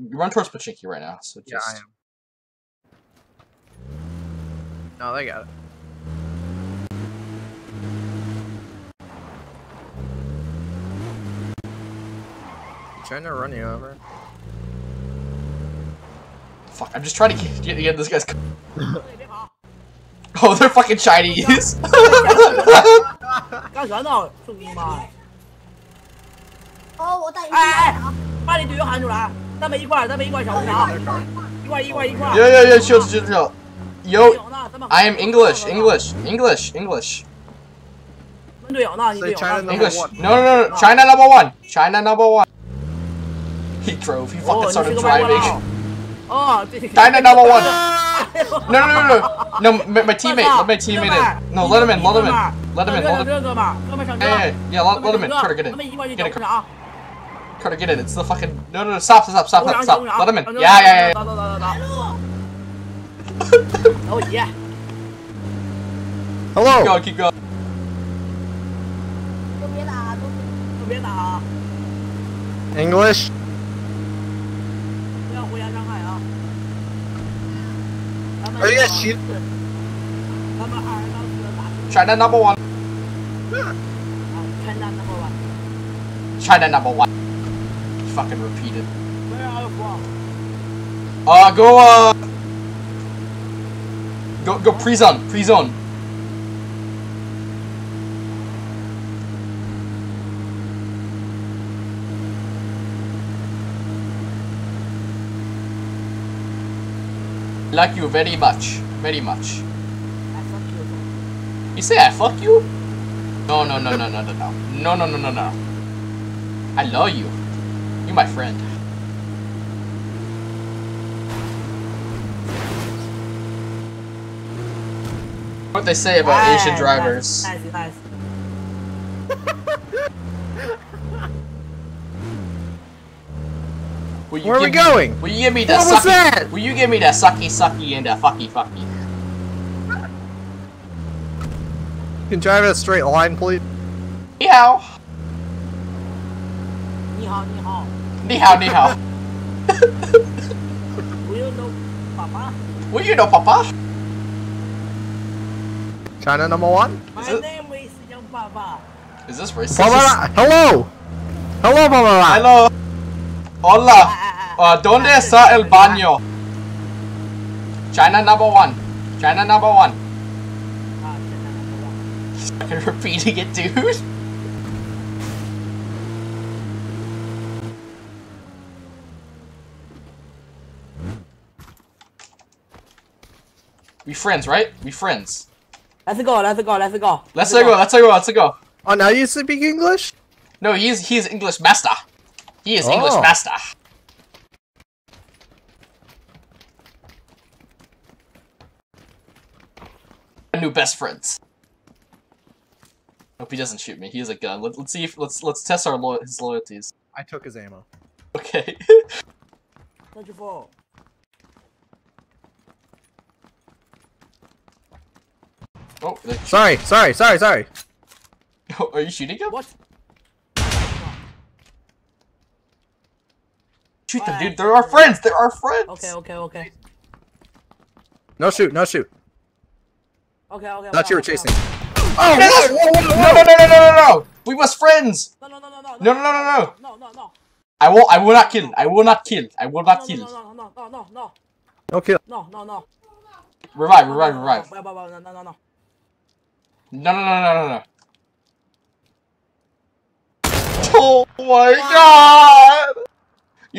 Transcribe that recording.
You run towards Pochinki right now, so just. Yeah, I am. No, they got it. Trying to run you over. Fuck, I'm just trying to get, get, get this guy's. Oh, they're fucking Chinese! 哦，我带一块。哎哎，把你队友喊出来，单枚一块，单枚一块，小心啊！一块一块一块。Yo am English, English, English, English. 队友呢？你队友呢？English. No no no, China number one, China number one. He drove. He fucking started driving. Oh, China number one. No no no no. No, my, my teammate. Let my teammate in. No, let him in. Let him in. Let him in. Let him in. Hey, yeah, let, let him in. Try to get in. Get in. Carter, get in. It's the fucking. No, no, no, stop, stop, stop, 红 stop, 场 stop. 红场 Let him in. 上车 Yeah, yeah, yeah. 走走走走走。老爷， Keep Hello. going, keep going. 都别打，都都别打啊， English. 不要互相伤害啊。咱们哎呀行咱们二到四打 China number one. 啊，全战的好吧？ China number one. Fucking repeated. Where are you from? Uh, go, uh. Go, go pre-zone, pre-zone. Like you very much, very much. I fuck you. You say I fuck you? No, no, no, no, no, no, no, no, no, no, no, no. I love you. You my friend. What they say about Hey, Asian drivers? Nice, nice. Will you Where are we give me- going? Will you give me the What was sucky? that? Will you give me the sucky sucky and the fucky fucky? You can drive in a straight line, please. Meow. 你好，你好。 Ni hao, ni hao. Will you know 爸爸 Will you know, Papa? China number one. My Is it- name is 杨爸爸。 Is this racist? Barbara. Hello. Hello, Barbara. Hello. Hola. 哎哎哎 Uh, ¿Dónde está el baño? China number one. China number one. 啊，全战的好吧？ I'm repeating it, dude. We friends, right? We friends. Let's go, let's go, let's go. Let's go. Let's go. Let's go. Oh, now you speak English? No, he's he's English master. He is English Oh. master. New best friends. Hope he doesn't shoot me. He has a gun. Let, let's see if let's let's test our lo his loyalties. I took his ammo. Okay. Sorry, sorry, sorry, sorry. Are you shooting him? What? Shoot them, dude. They're our friends. They're our friends. Okay, okay, okay. No shoot, no shoot. Okay, okay. Not you were chasing. Oh, no, no, no, no, no, no, no! We must friends. No, no, no, no, no, no, no, no, no, no, no. I will, I will not kill. I will not kill. I will not kill. No, no, no, no, no, no. No kill. No, no, no. Revive, revive, revive. No, no, no, no. No, no, no, no, no, no. Oh my god!